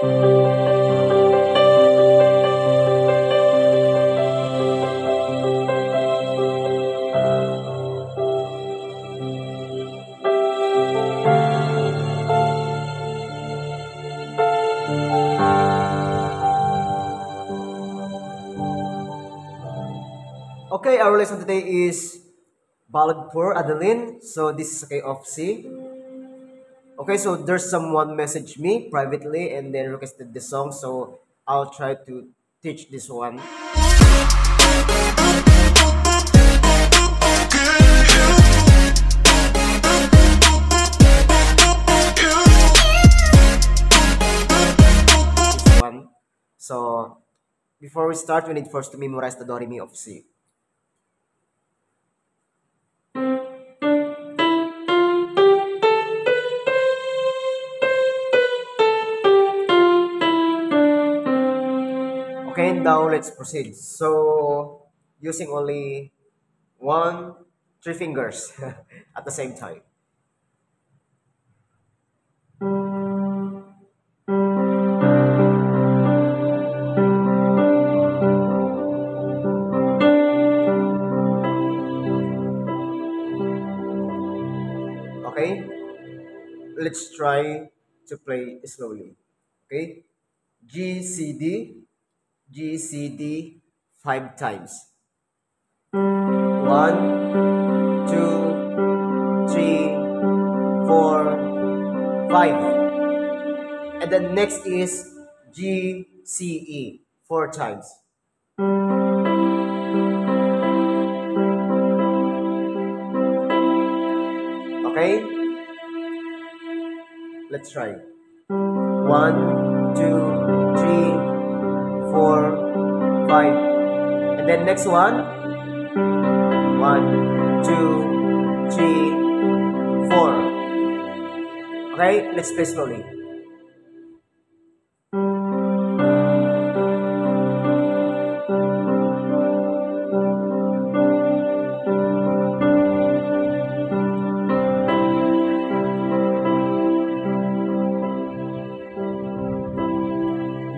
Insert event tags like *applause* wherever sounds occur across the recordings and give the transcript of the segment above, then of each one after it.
Okay, our lesson today is Balagpur, Adeline. So this is a key of C. Okay, so there's someone messaged me privately and then requested the song, so I'll try to teach this one. This. So before we start, we need first to memorize the Do Re Mi of C. Okay, now let's proceed. So, using only one, three fingers *laughs* at the same time. Okay, let's try to play slowly. Okay, G C D G C D five times. One, two, three, four, five. And then next is G C E four times. Okay? Let's try. One, two, four, five. And then next one. One, two, three, four. Okay, let's play slowly.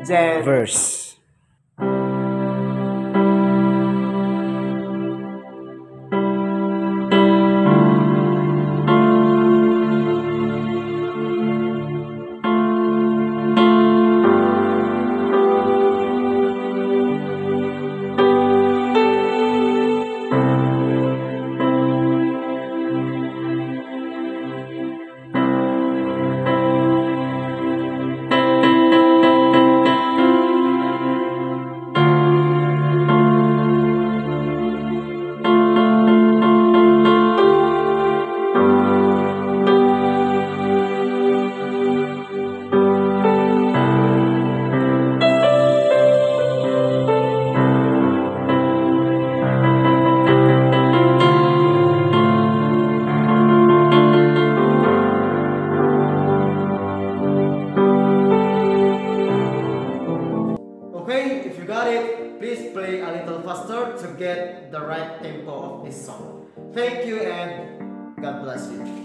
Then verse. Please play a little faster to get the right tempo of this song. Thank you and God bless you.